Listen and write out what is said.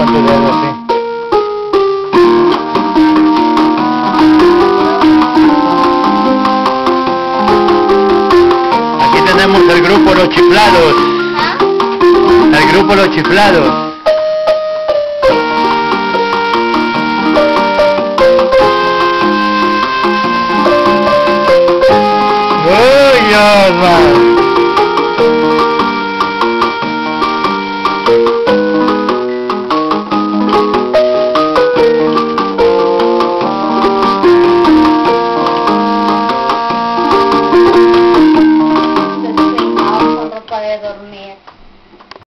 Aquí tenemos el grupo Los Chiflados. ¿Ah? El grupo Los Chiflados.